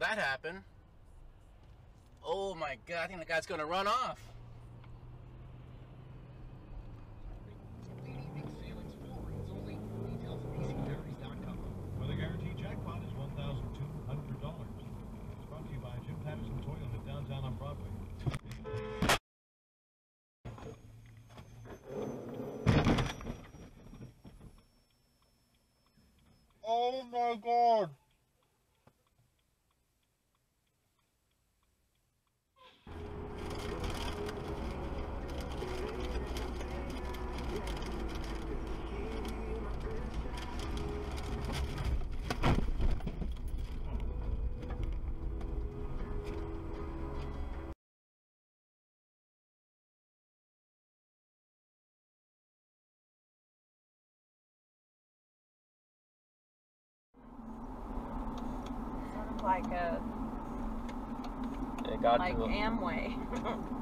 that happen. Oh my god, I think the guy's gonna run off. Like. Amway.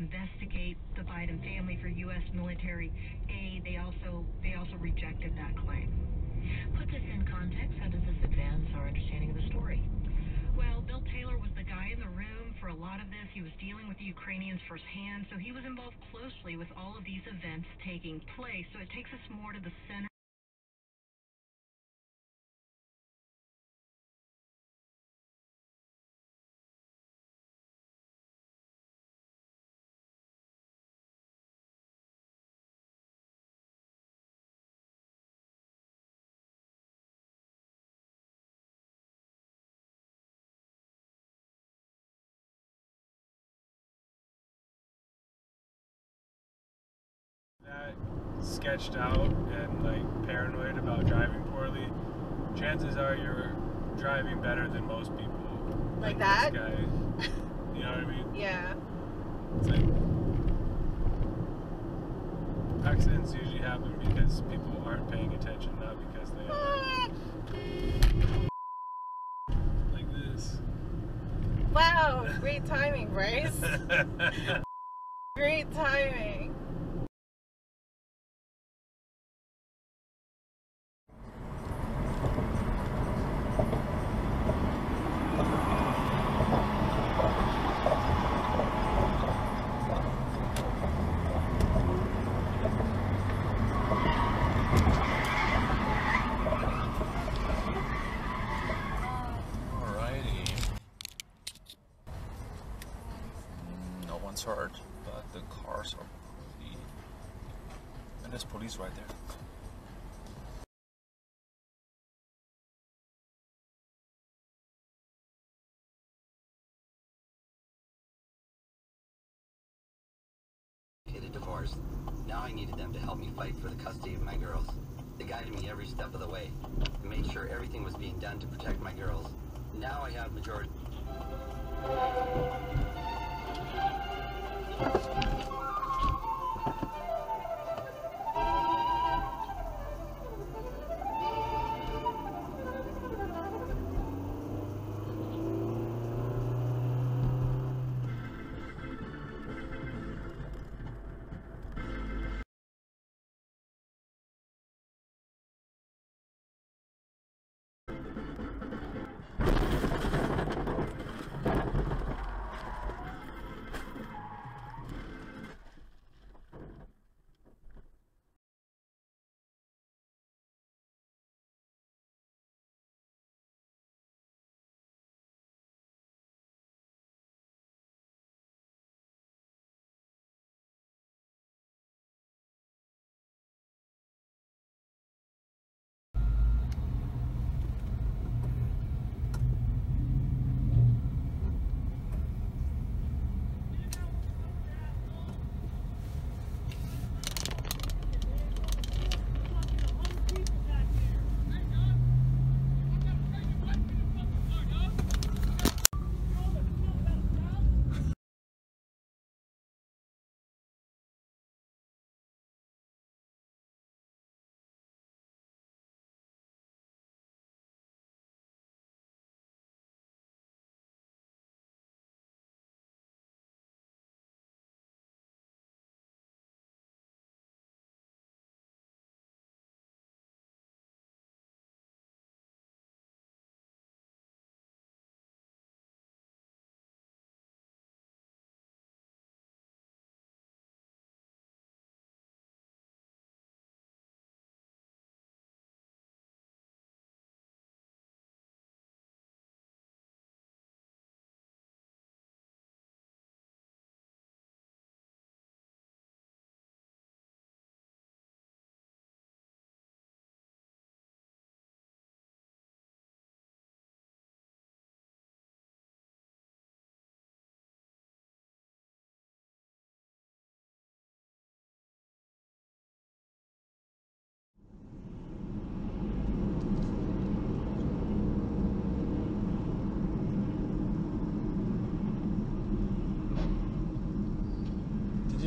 investigate the Biden family for U.S. military aid. They also they also rejected that claim. Put this in context. How does this advance our understanding of the story? Well, Bill Taylor was the guy in the room for a lot of this. He was dealing with the Ukrainians firsthand, so he was involved closely with all of these events taking place. So it takes us more to the center. Sketched out and like paranoid about driving poorly, chances are you're driving better than most people. Like that? guy. You know what I mean? Yeah. It's like accidents usually happen because people aren't paying attention, not because they are. Like this. Wow, great timing, Bryce. great timing. alrighty. No one's hurt, but the cars are pretty. And there's police right there. hours. Now I needed them to help me fight for the custody of my girls. They guided me every step of the way and made sure everything was being done to protect my girls. Now I have majority.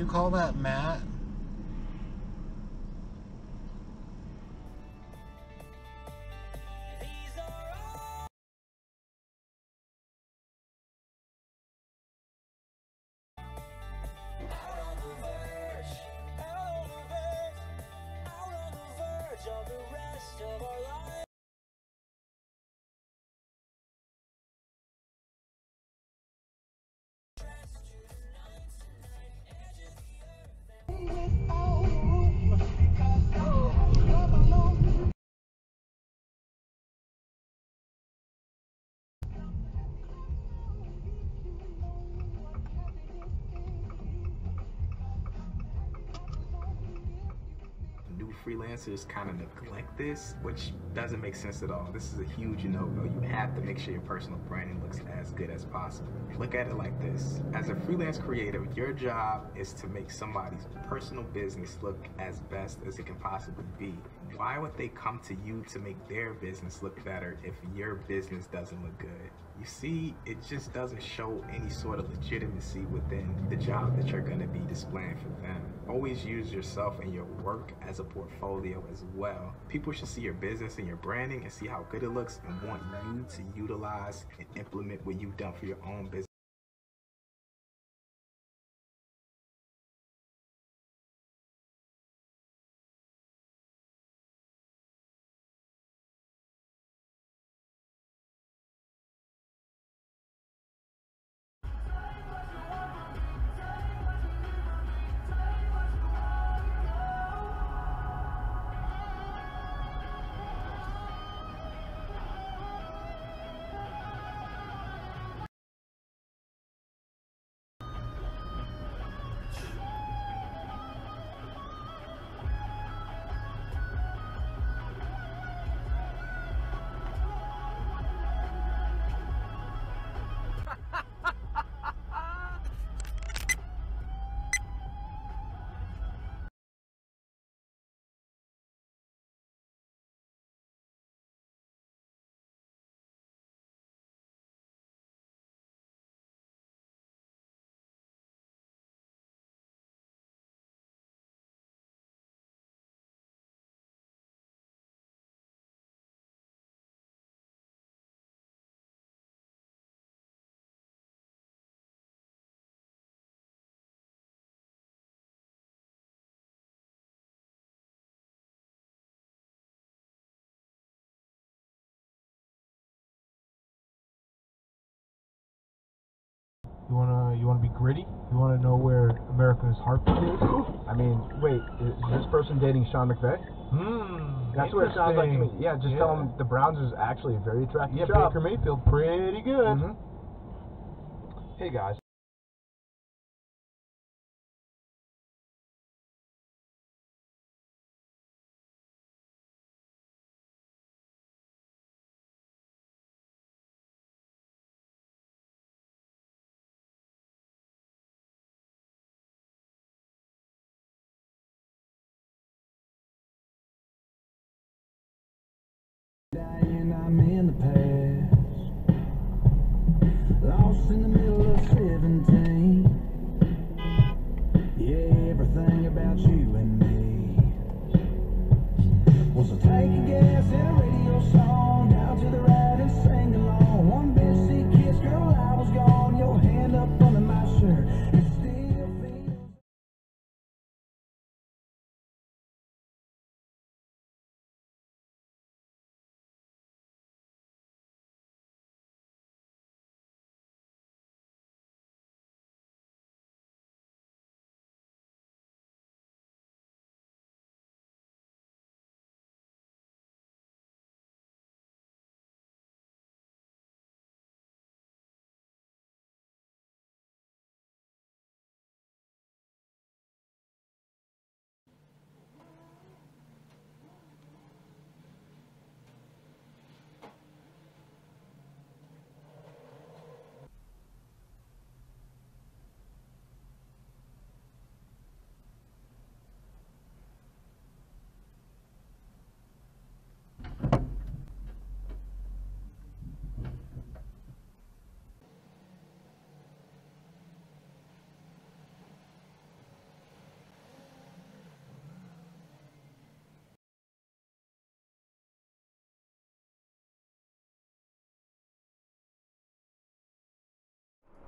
You call that Matt? Freelancers kind of neglect this, which doesn't make sense at all. This is a huge no-go. You have to make sure your personal branding looks as good as possible. Look at it like this. As a freelance creator, your job is to make somebody's personal business look as best as it can possibly be. Why would they come to you to make their business look better if your business doesn't look good? You see, it just doesn't show any sort of legitimacy within the job that you're going to be displaying for them. Always use yourself and your work as a portfolio as well. People should see your business and your branding and see how good it looks and want you to utilize and implement what you've done for your own business. You wanna you wanna be gritty? You wanna know where America's heartbeat is? I mean, wait, is this person dating Sean McVay? Hmm. That's what it sounds like to me. Yeah, just tell him the Browns is actually a very attractive Yeah, job. Baker Mayfield, pretty good. Mhm. Hey guys. I'm in the past. Lost in the middle of 17. Yeah, everything about you and me. Was a in a radio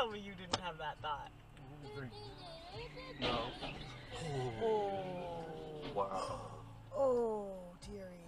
Tell me you didn't have that thought. No. Oh. Wow. Oh, dearie.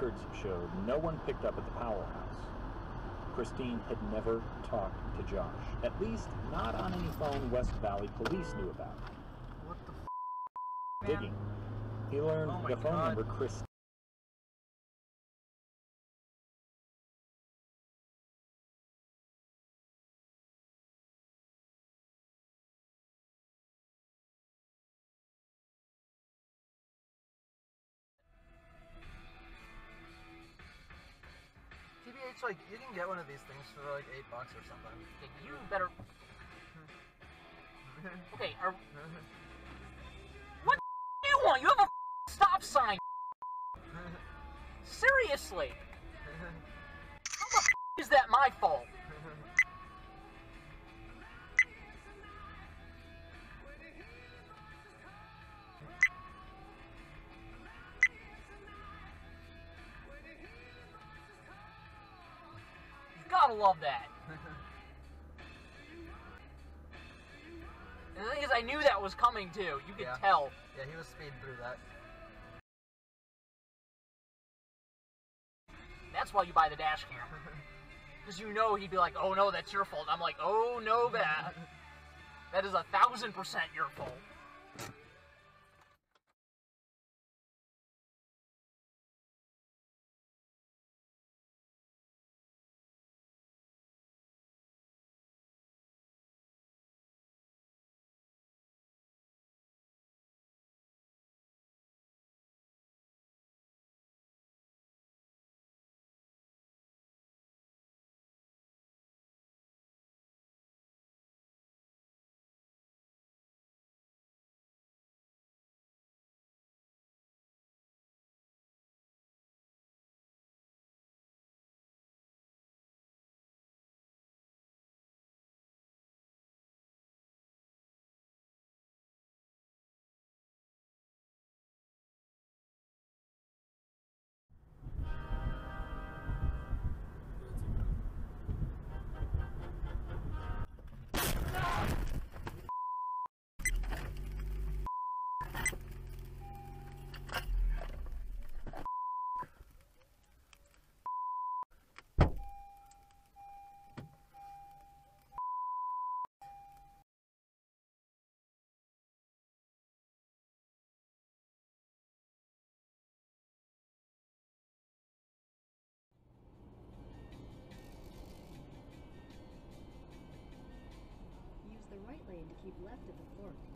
Records showed no one picked up at the Powell house. Christine had never talked to Josh, at least not on any phone West Valley police knew about. What the f Digging, he learned Oh the phone God. number Chris one of these things for like eight bucks or something. You better. Okay, are. What do you want? You have a stop sign. Seriously. How the is that my fault? Too. You could Yeah. tell. Yeah, he was speeding through that. That's why you buy the dash cam. Because you know he'd be like, oh no, that's your fault. I'm like, oh no, that. That is a thousand percent your fault. Keep left at the fork.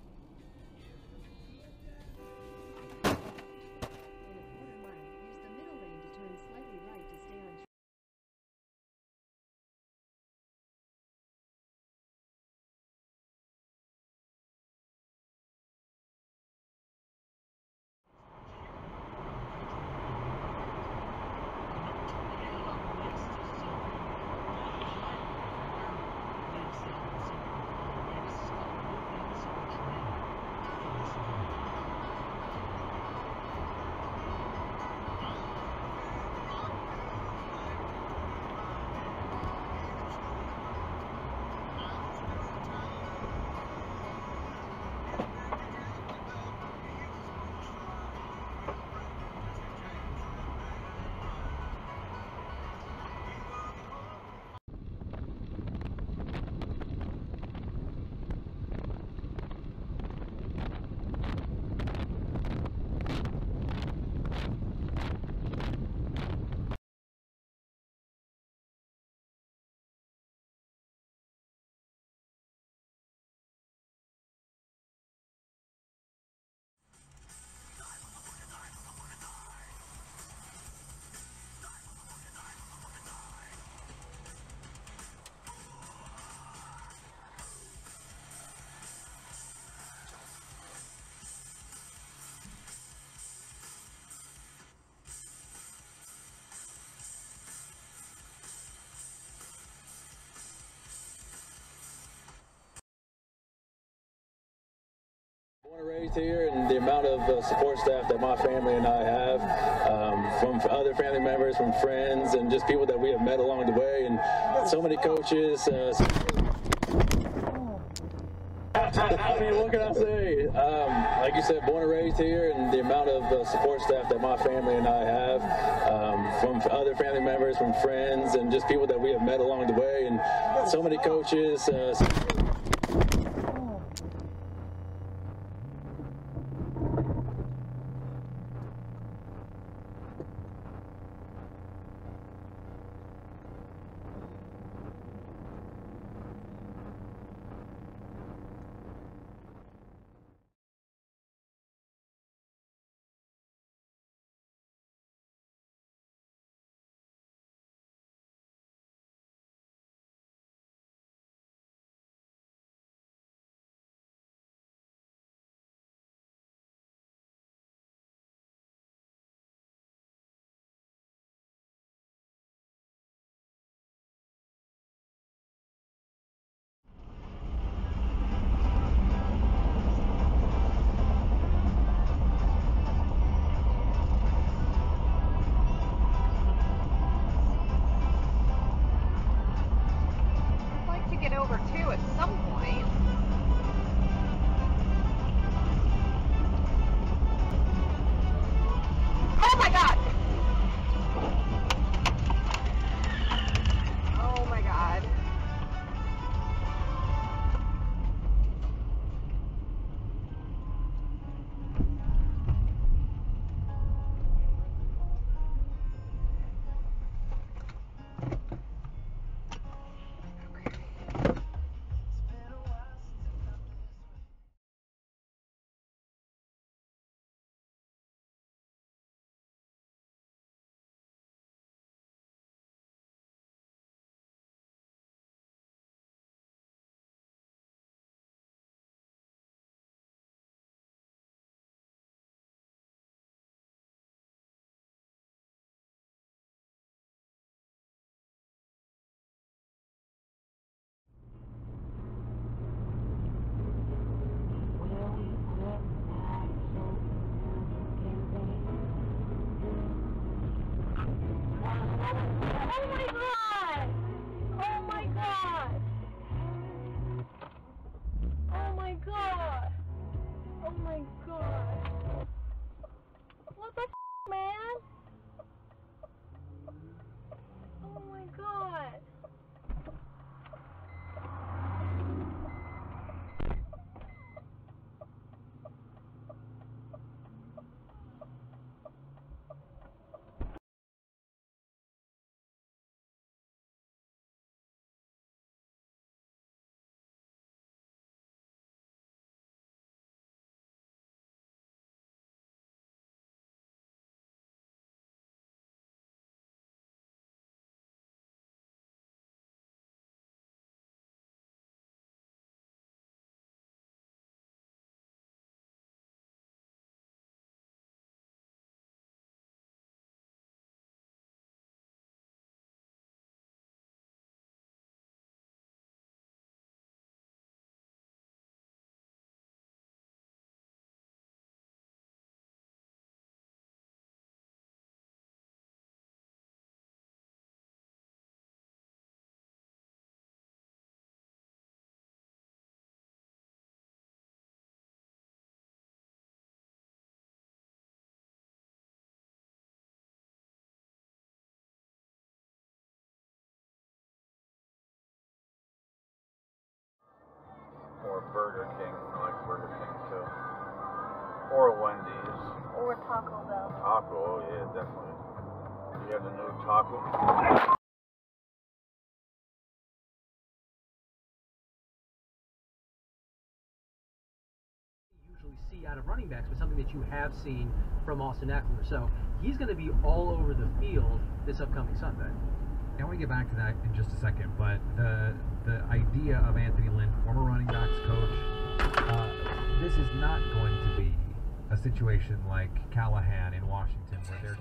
Born and raised here, and the amount of uh, support staff that my family and I have, um, from other family members, from friends, and just people that we have met along the way, and so many coaches. Uh, I mean, what can I say? Um, like you said, born and raised here, and the amount of uh, support staff that my family and I have, um, from other family members, from friends, and just people that we have met along the way, and so many coaches. Uh, Oh my god! Burger King. I like Burger King too. Or Wendy's. Or Taco Bell. Taco, oh yeah, definitely. You have the new taco? usually see out of running backs, but something that you have seen from Austin Ekeler. So he's going to be all over the field this upcoming Sunday. I want to get back to that in just a second, but the the idea of Anthony Lynn, former running backs coach, uh, this is not going to be a situation like Callahan in Washington where they're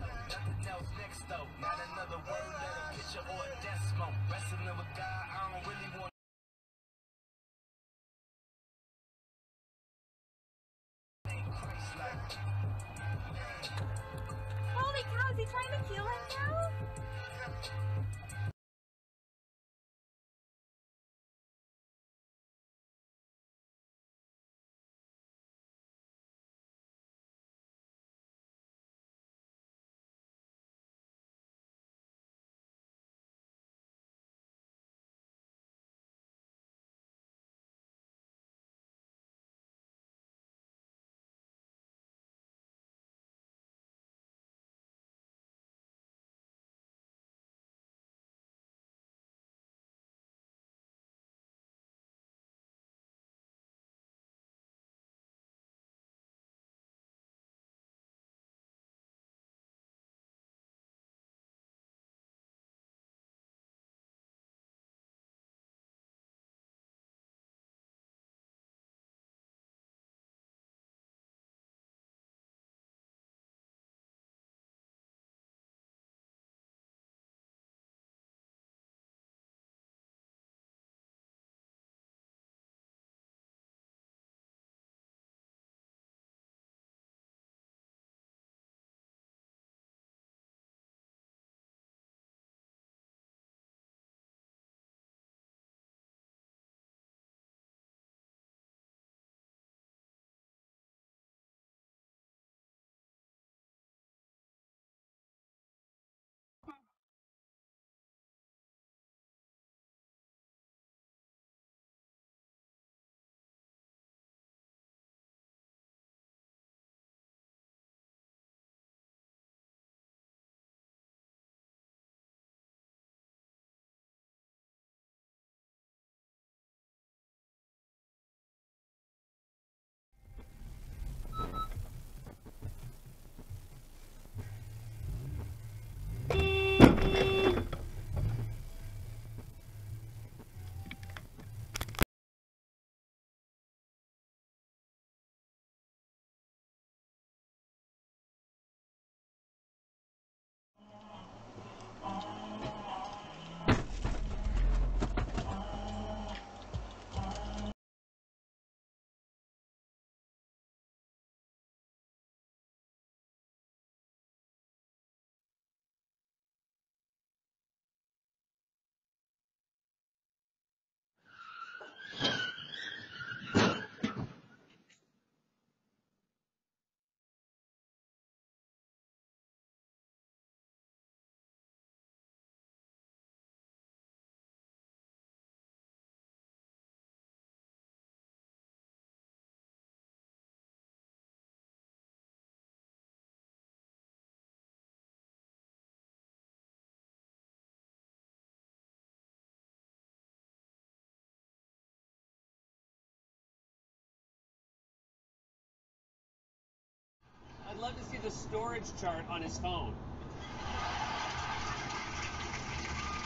the storage chart on his phone.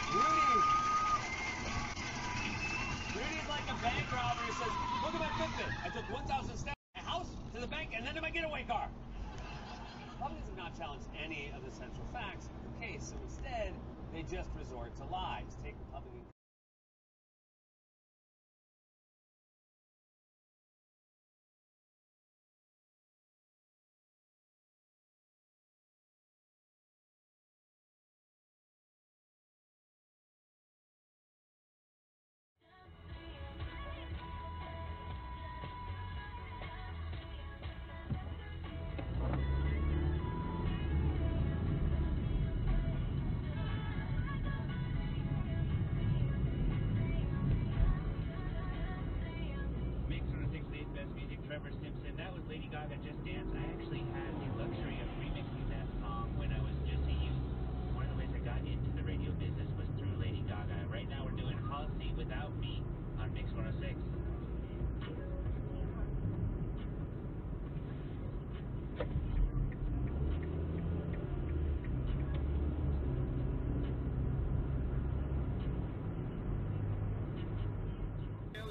Rudy. Rudy's like a bank robber who says, look at my Fitbit. I took 1,000 steps from my house to the bank and then to my getaway car. Republicans have not challenged any of the central facts of the case, so instead, they just resort to lies. Take Republican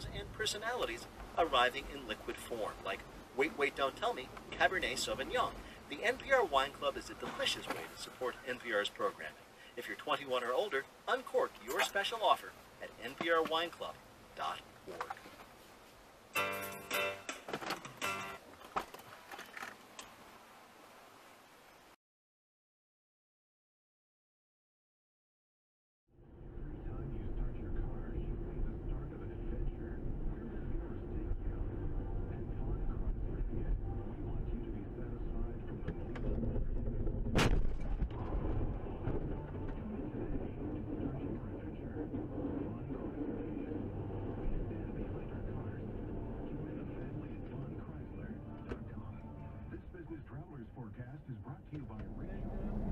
and personalities arriving in liquid form, like Wait, Wait, Don't Tell Me, Cabernet Sauvignon. The NPR Wine Club is a delicious way to support NPR's programming. If you're 21 or older, uncork your special offer at nprwineclub.org.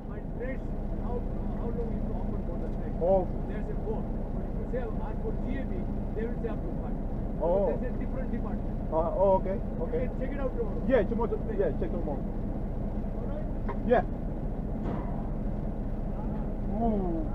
My place, how, how long is open for the next? Oh. There's a board. If you say ask for GAB, they will say to five. Oh. So there's a different department. Uh, oh, okay, okay. You can check it out tomorrow. Yeah, tomorrow. Yeah, check tomorrow. Yeah. Ooh.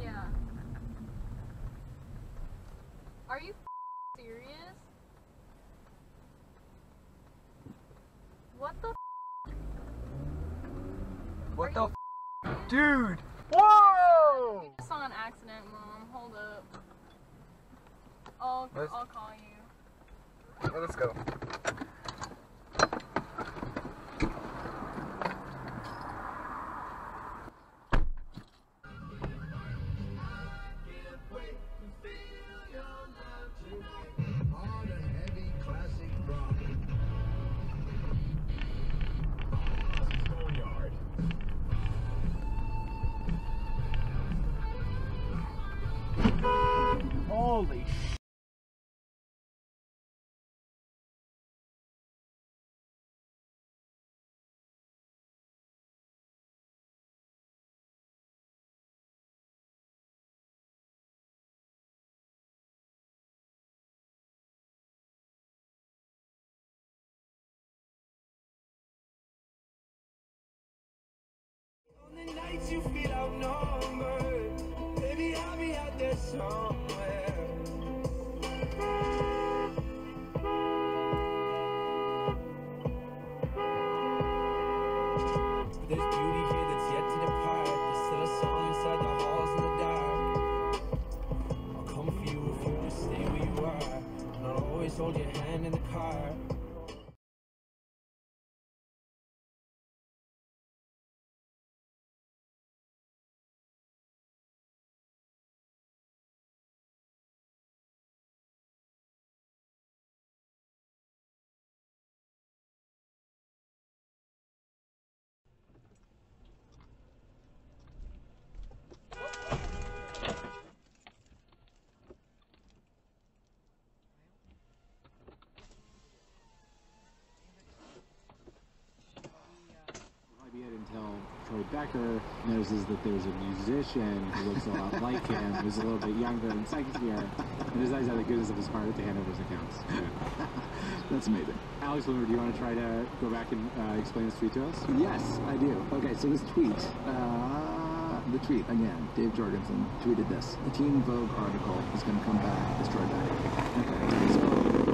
Yeah. Are you serious? What the What the Dude! Whoa! We just saw an accident, Mom. Hold up. I'll, Let's- I'll call you. Let's go. the nights you feel outnumbered, baby, I'll be out there somewhere. There's beauty here that's yet to depart. A song inside the halls in the dark. I'll come for you if you just stay where you are. And I'll always hold your hand in the car. Troy Becker notices that there's a musician who looks a lot like him, who's a little bit younger in second year, and decides out of the goodness of his heart to hand over his accounts. That's amazing. Alex Wilmer, do you want to try to go back and uh, explain this tweet to us? Yes, I do. Okay, so this tweet, uh, the tweet again, Dave Jorgensen tweeted this. The Teen Vogue article is going to come back as Troy Becker. Okay, so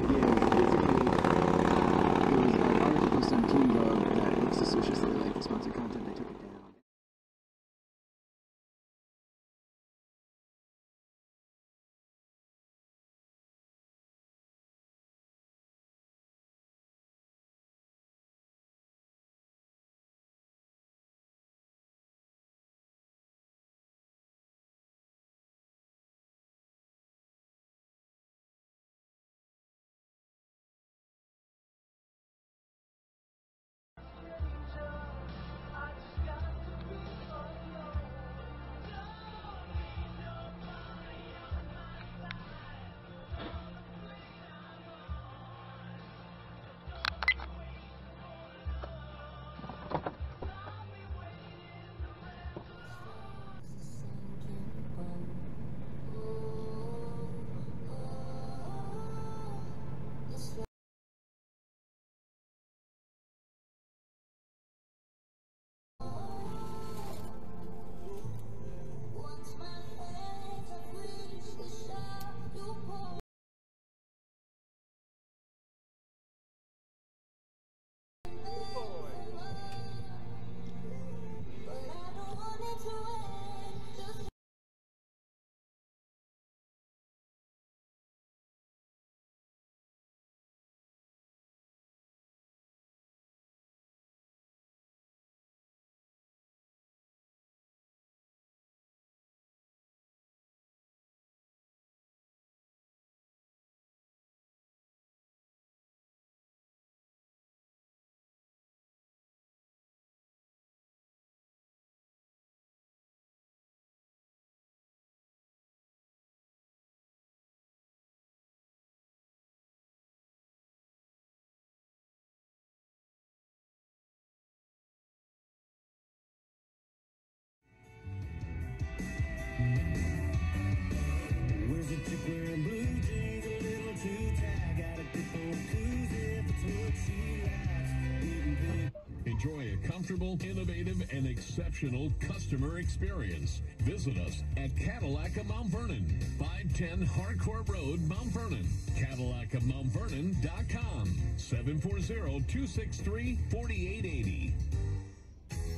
Enjoy a comfortable, innovative, and exceptional customer experience. Visit us at Cadillac of Mount Vernon, 510 Harcourt Road, Mount Vernon. CadillacofMountVernon.com, 740-263-4880.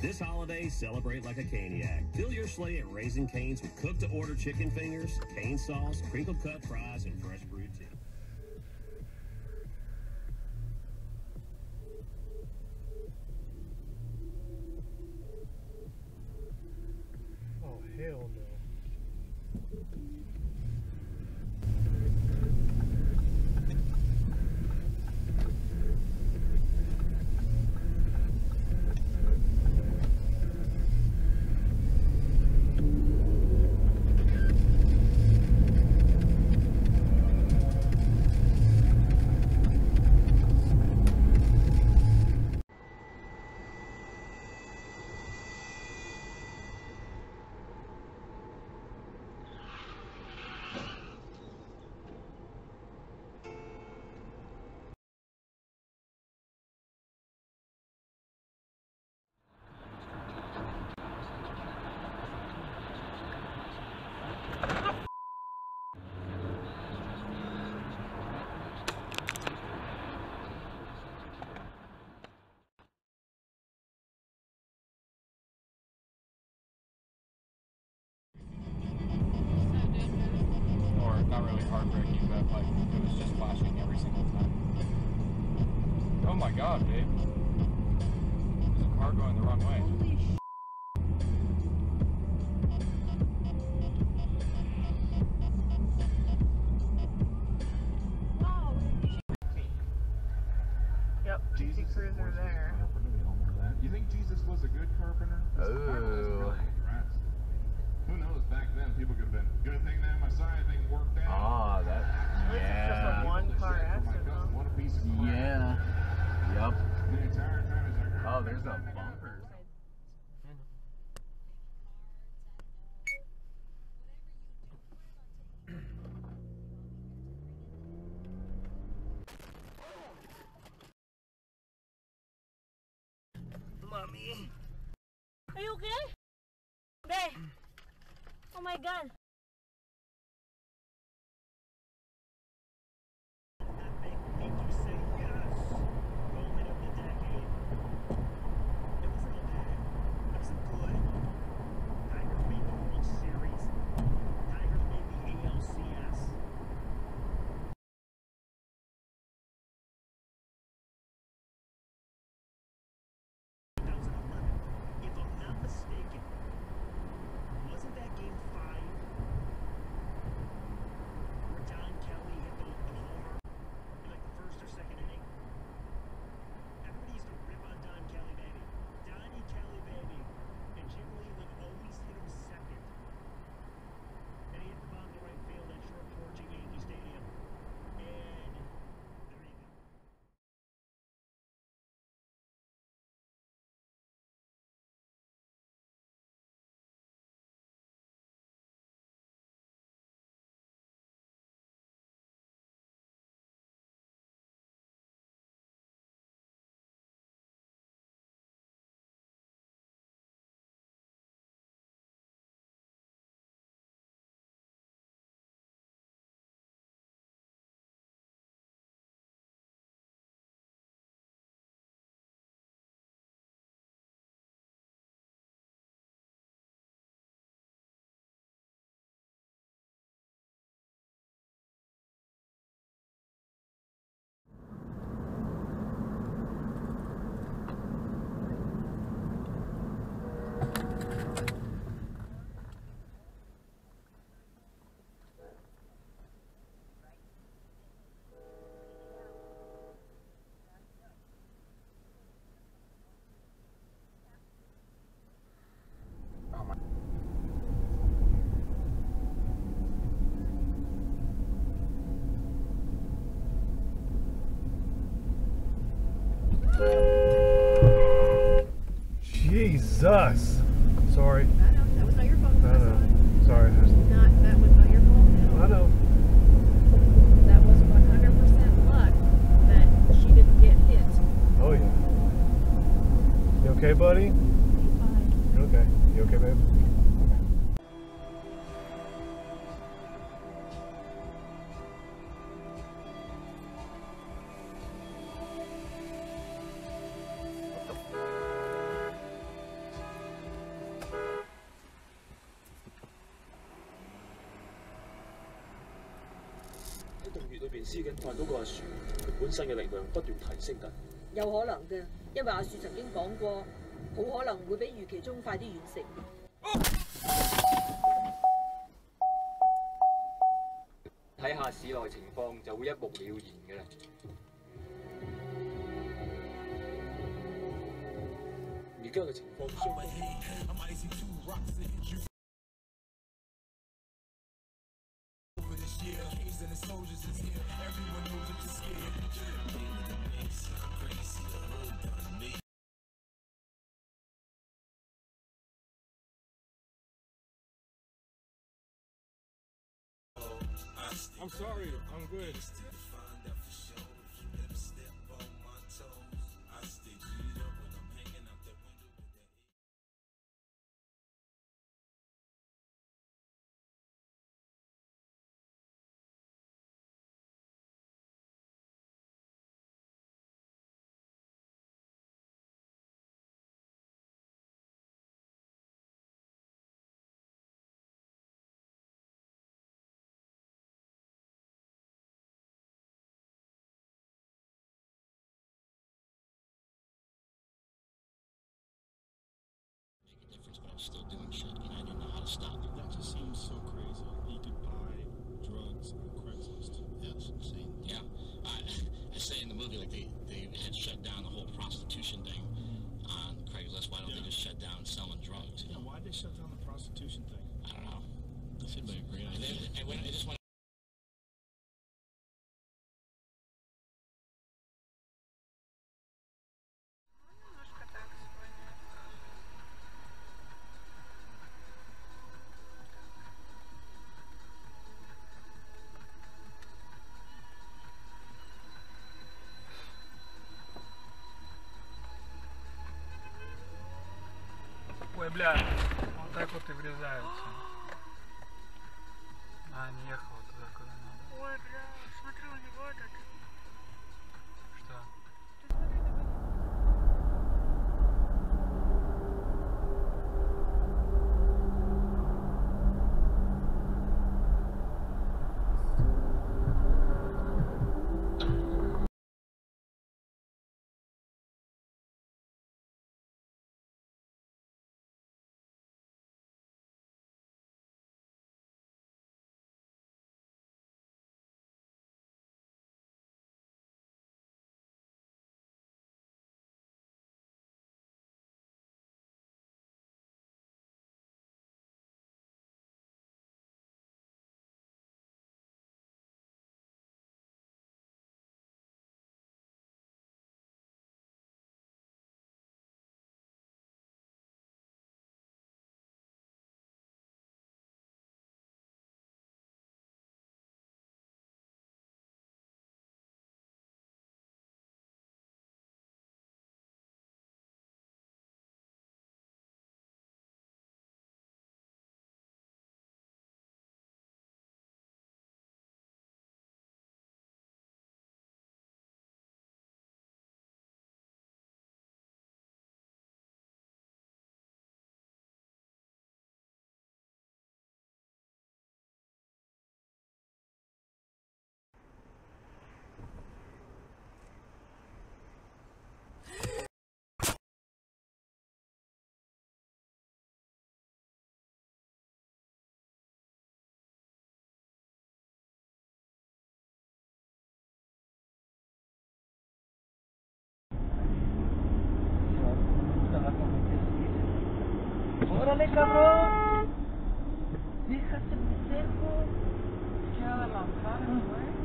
This holiday, celebrate like a Caniac. Fill your sleigh at Raising Cane's with cooked-to-order chicken fingers, cane sauce, crinkle-cut fries, and fresh brewed tea. Oh, Are you okay? babe? Oh my god. 边施警看到个阿树佢本身嘅力量不断提升紧。有可能嘅因为阿树曾经讲过好可能会比预期中快啲完成。睇下市内情况就会一目了然嘅啦。而家嘅情况 good. Difference, but I was still doing shit, and I didn't know how to stop it. That just seems so crazy. You could buy drugs on Craigslist. That's insane. Yeah, I, I say in the movie like they they had shut down the whole prostitution thing on Craigslist. Why don't they just shut down selling drugs? Yeah, why'd they shut down the prostitution thing? I don't know. That seemed like a great idea. And when I just went. Бля, вот так вот и врезаются. А, не ехала ¡Órale, cabrón! ¡Déjate pendejo! Queda de lanzar, güey.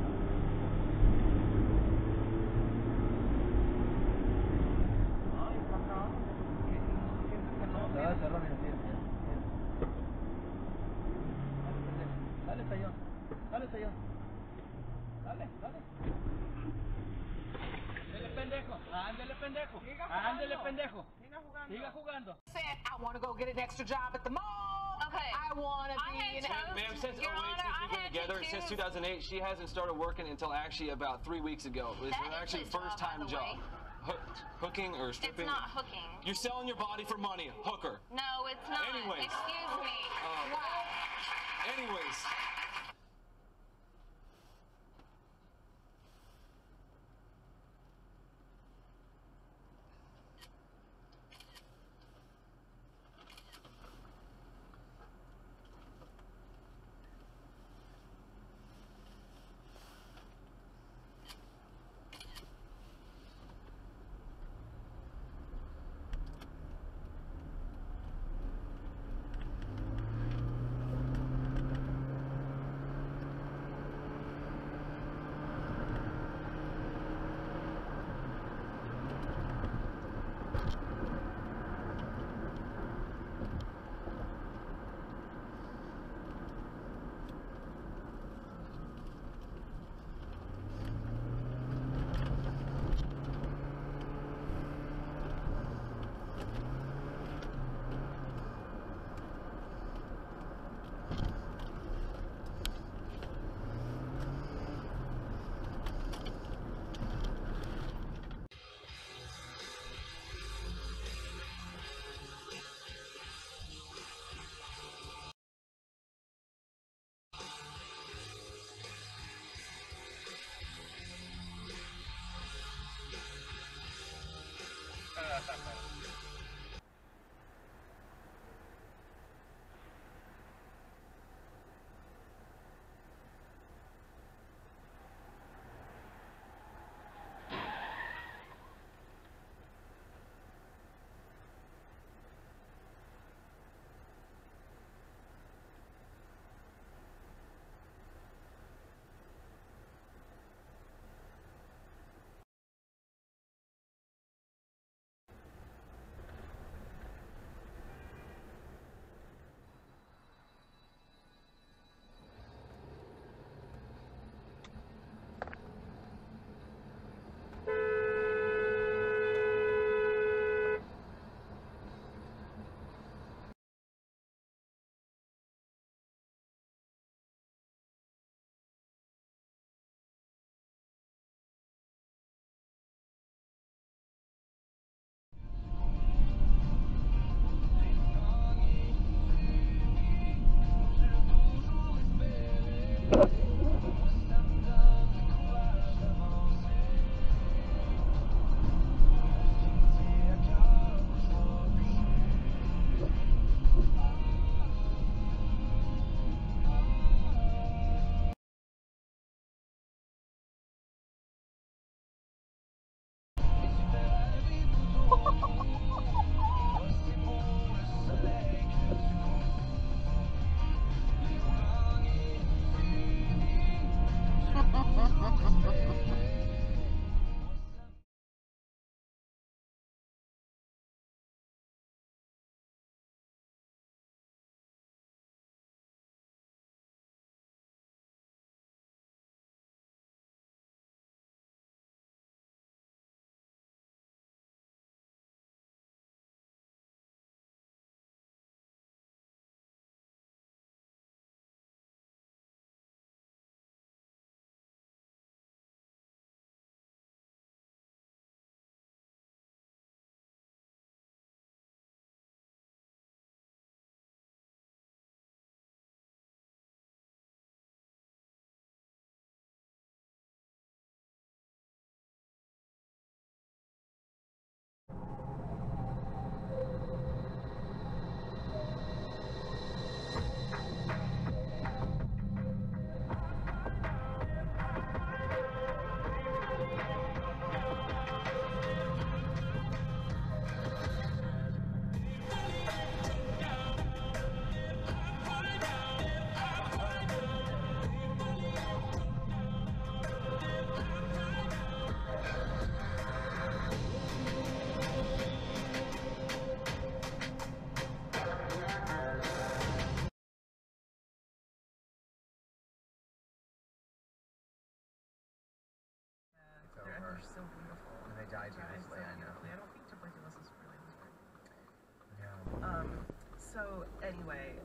Go get an extra job at the mall. Okay. I want to be an Ma'am, since 08, Honor, since we've been together, to since 2008, she hasn't started working until actually about three weeks ago. It was That her is actually his job, first time job. way. Hook, hooking or stripping? It's not hooking. You're selling your body for money. Hooker. No, it's not. Anyways. Excuse me. Um, what? Anyways. They're so beautiful. And they die beautifully, so I know. I don't think tuberculosis really was Yeah. Um, so anyway,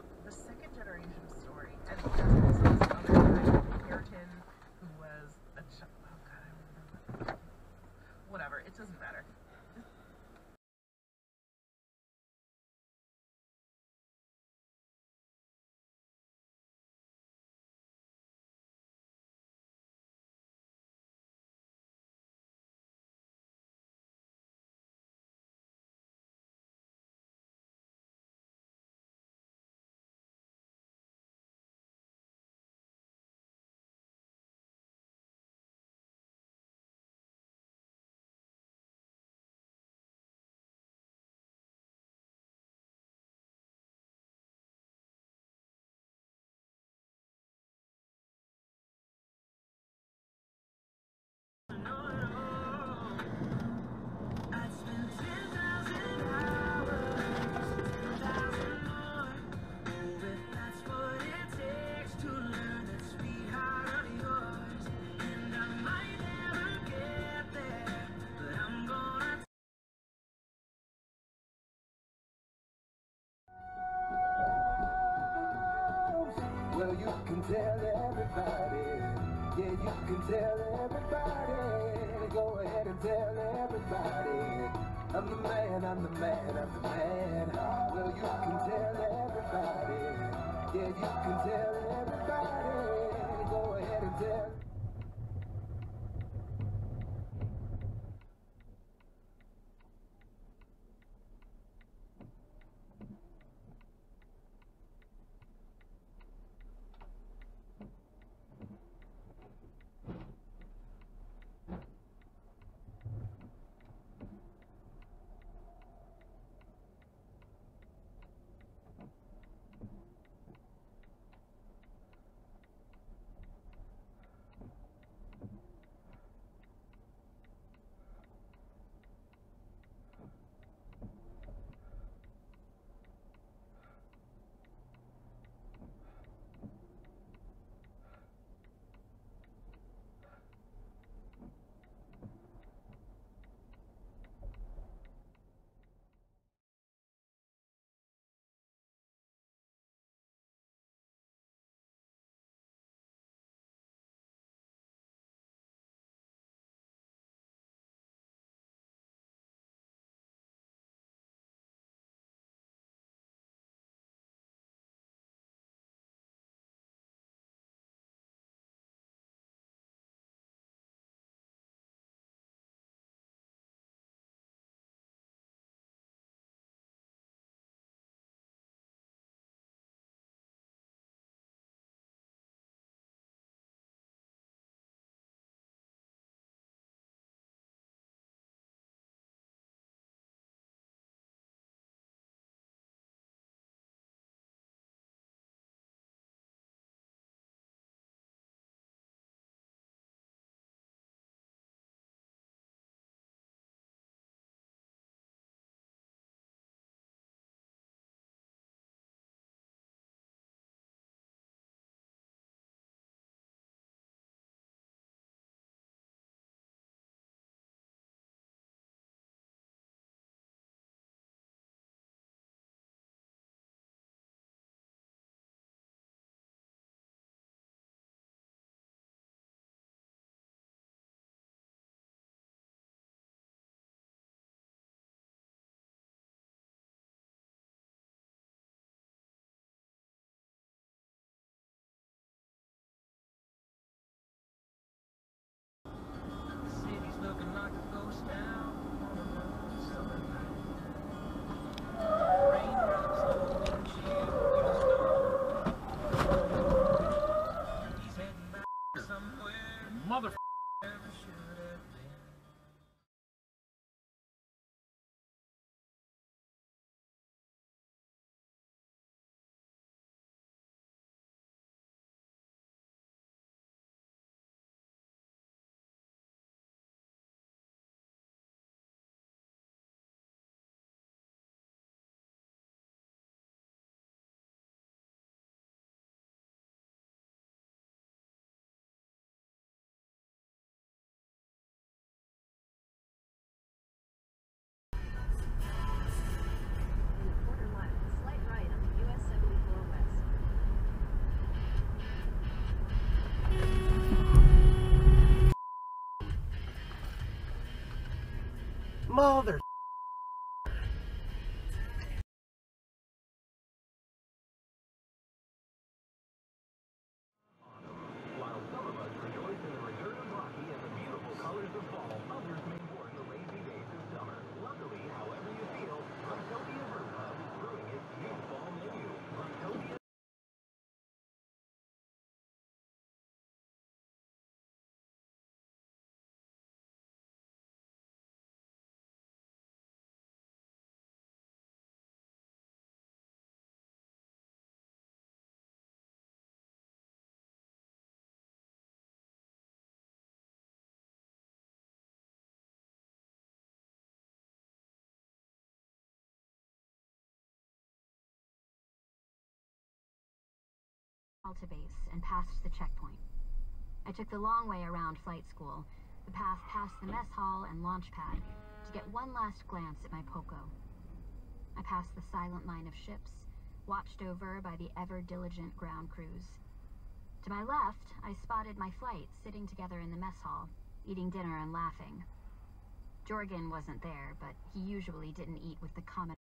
Well, you can tell everybody. Yeah, you can tell everybody. Go ahead and tell everybody. I'm the man, I'm the man, I'm the man. Well, you can tell everybody. Yeah, you can tell everybody. Go ahead and tell. Mother. To base and passed the checkpoint. I took the long way around flight school, the path past the mess hall and launch pad, to get one last glance at my Poco. I passed the silent line of ships, watched over by the ever-diligent ground crews. To my left, I spotted my flight sitting together in the mess hall, eating dinner and laughing. Jorgen wasn't there, but he usually didn't eat with the common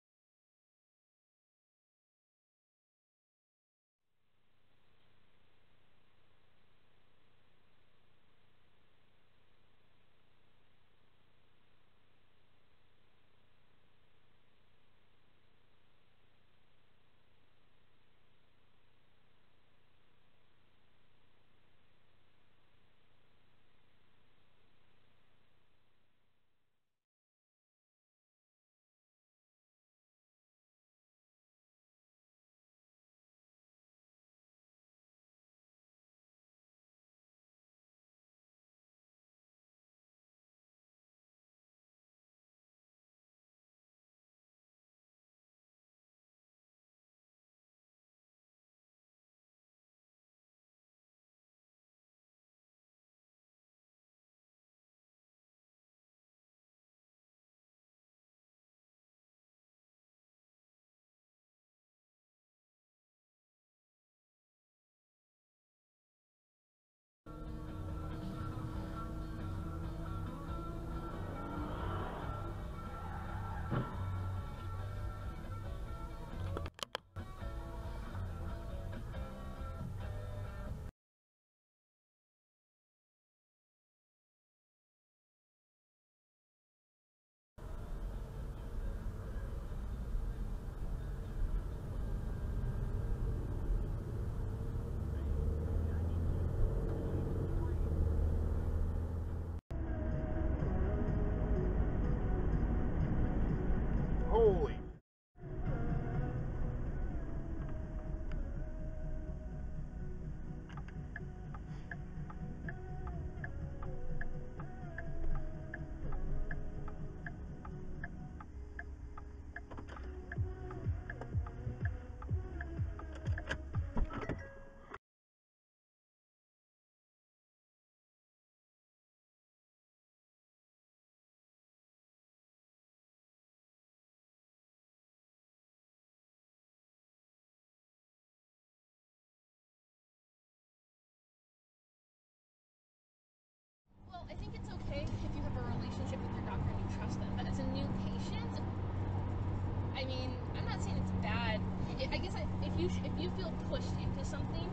feel pushed into something,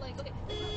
like okay.